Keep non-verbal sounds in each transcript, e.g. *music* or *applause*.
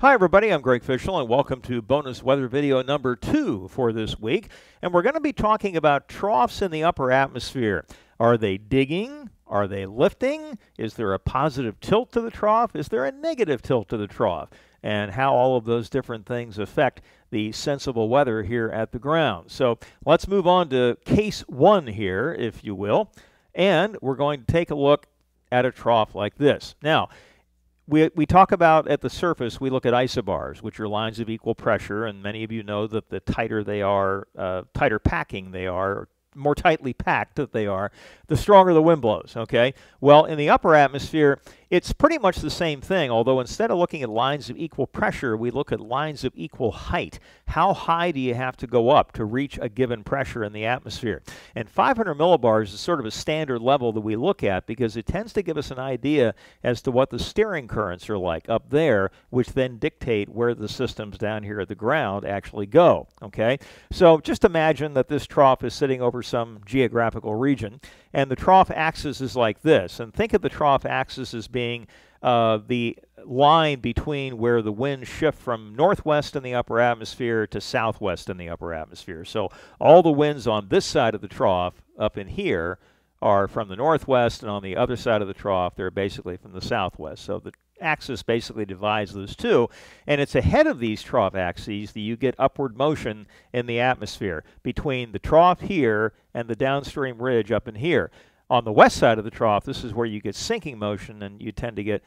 Hi everybody, I'm Greg Fishel and welcome to bonus weather video number two for this week. And we're going to be talking about troughs in the upper atmosphere. Are they digging? Are they lifting? Is there a positive tilt to the trough? Is there a negative tilt to the trough? And how all of those different things affect the sensible weather here at the ground. So let's move on to case one here, if you will. And we're going to take a look at a trough like this. Now, we, we talk about at the surface, we look at isobars, which are lines of equal pressure, and many of you know that the tighter they are, uh, tighter packing they are, more tightly packed that they are, the stronger the wind blows, okay? Well, in the upper atmosphere, it's pretty much the same thing, although instead of looking at lines of equal pressure, we look at lines of equal height. How high do you have to go up to reach a given pressure in the atmosphere? And 500 millibars is sort of a standard level that we look at because it tends to give us an idea as to what the steering currents are like up there, which then dictate where the systems down here at the ground actually go, okay? So just imagine that this trough is sitting over some geographical region, and the trough axis is like this. And think of the trough axis as being uh, the line between where the winds shift from northwest in the upper atmosphere to southwest in the upper atmosphere. So all the winds on this side of the trough up in here are from the northwest, and on the other side of the trough, they're basically from the southwest. So the axis basically divides those two, and it's ahead of these trough axes that you get upward motion in the atmosphere between the trough here and the downstream ridge up in here. On the west side of the trough, this is where you get sinking motion, and you tend to get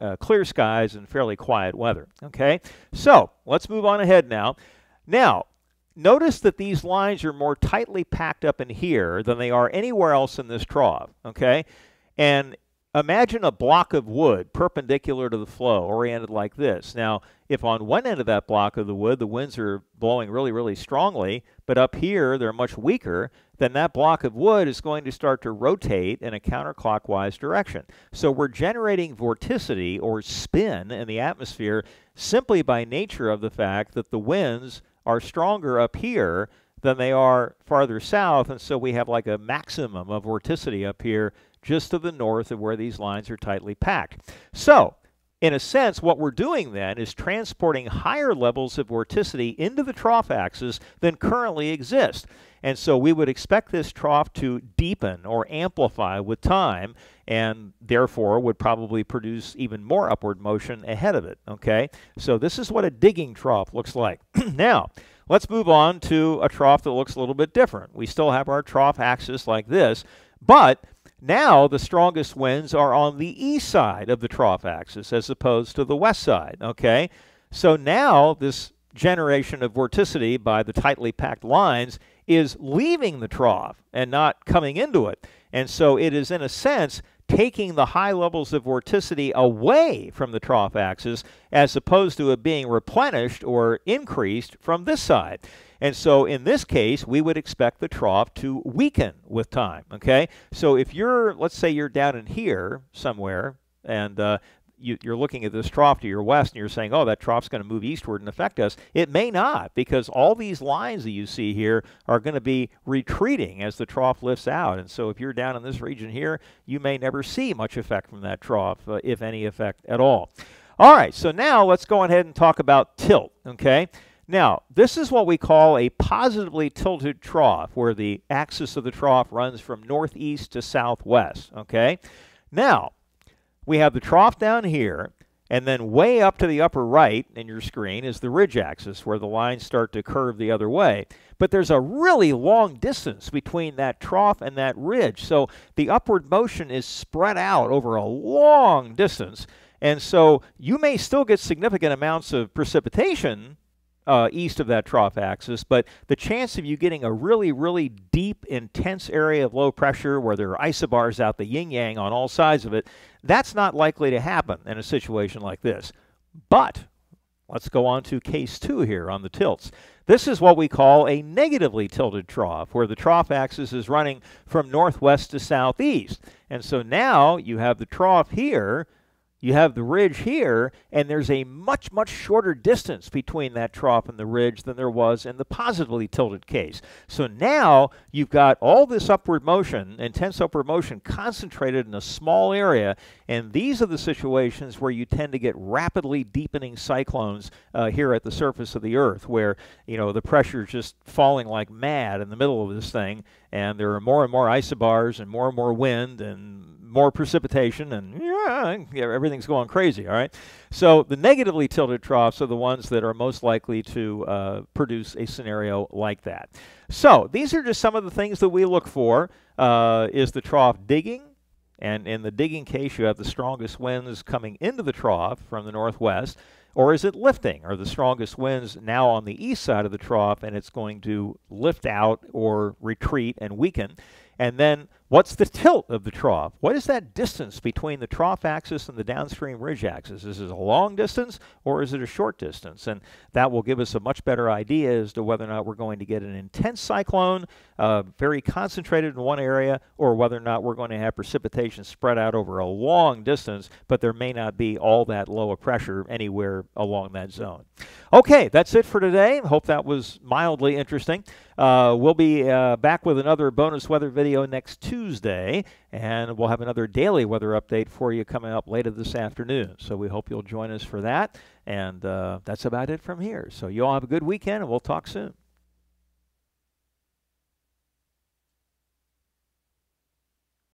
uh, clear skies and fairly quiet weather. Okay, so let's move on ahead now. Now, notice that these lines are more tightly packed up in here than they are anywhere else in this trough. Okay, and Imagine a block of wood perpendicular to the flow, oriented like this. Now, if on one end of that block of the wood the winds are blowing really, really strongly, but up here they're much weaker, then that block of wood is going to start to rotate in a counterclockwise direction. So we're generating vorticity or spin in the atmosphere simply by nature of the fact that the winds are stronger up here than they are farther south, and so we have like a maximum of vorticity up here just to the north of where these lines are tightly packed. So, in a sense, what we're doing then is transporting higher levels of vorticity into the trough axis than currently exist. And so we would expect this trough to deepen or amplify with time and therefore would probably produce even more upward motion ahead of it. Okay, so this is what a digging trough looks like. *clears throat* now, let's move on to a trough that looks a little bit different. We still have our trough axis like this, but now the strongest winds are on the east side of the trough axis as opposed to the west side, okay? So now this generation of vorticity by the tightly packed lines is leaving the trough and not coming into it. And so it is, in a sense, taking the high levels of vorticity away from the trough axis as opposed to it being replenished or increased from this side. And so in this case, we would expect the trough to weaken with time, okay? So if you're, let's say you're down in here somewhere, and uh, you, are looking at this trough to your west and you're saying, oh, that trough's going to move eastward and affect us. It may not because all these lines that you see here are going to be retreating as the trough lifts out. And so if you're down in this region here, you may never see much effect from that trough, uh, if any effect at all. All right, so now let's go ahead and talk about tilt, okay? Now, this is what we call a positively tilted trough, where the axis of the trough runs from northeast to southwest, okay? Now, we have the trough down here, and then way up to the upper right in your screen is the ridge axis where the lines start to curve the other way. But there's a really long distance between that trough and that ridge. So the upward motion is spread out over a long distance. And so you may still get significant amounts of precipitation uh, east of that trough axis, but the chance of you getting a really, really deep, intense area of low pressure where there are isobars out the yin yang on all sides of it, that's not likely to happen in a situation like this. But let's go on to case two here on the tilts. This is what we call a negatively tilted trough, where the trough axis is running from northwest to southeast. And so now you have the trough here you have the ridge here, and there's a much, much shorter distance between that trough and the ridge than there was in the positively tilted case. So now you've got all this upward motion, intense upward motion, concentrated in a small area, and these are the situations where you tend to get rapidly deepening cyclones uh, here at the surface of the Earth, where you know the pressure is just falling like mad in the middle of this thing, and there are more and more isobars and more and more wind and more precipitation, and yeah, everything's going crazy, all right? So the negatively tilted troughs are the ones that are most likely to uh, produce a scenario like that. So these are just some of the things that we look for. Uh, is the trough digging? And in the digging case, you have the strongest winds coming into the trough from the northwest. Or is it lifting? Are the strongest winds now on the east side of the trough and it's going to lift out or retreat and weaken? And then what's the tilt of the trough? What is that distance between the trough axis and the downstream ridge axis? Is it a long distance or is it a short distance? And that will give us a much better idea as to whether or not we're going to get an intense cyclone, uh, very concentrated in one area, or whether or not we're going to have precipitation spread out over a long distance, but there may not be all that low a pressure anywhere along that zone. Okay, that's it for today. Hope that was mildly interesting. Uh, we'll be uh, back with another bonus weather video next Tuesday, and we'll have another daily weather update for you coming up later this afternoon. So we hope you'll join us for that. And uh, that's about it from here. So you all have a good weekend, and we'll talk soon.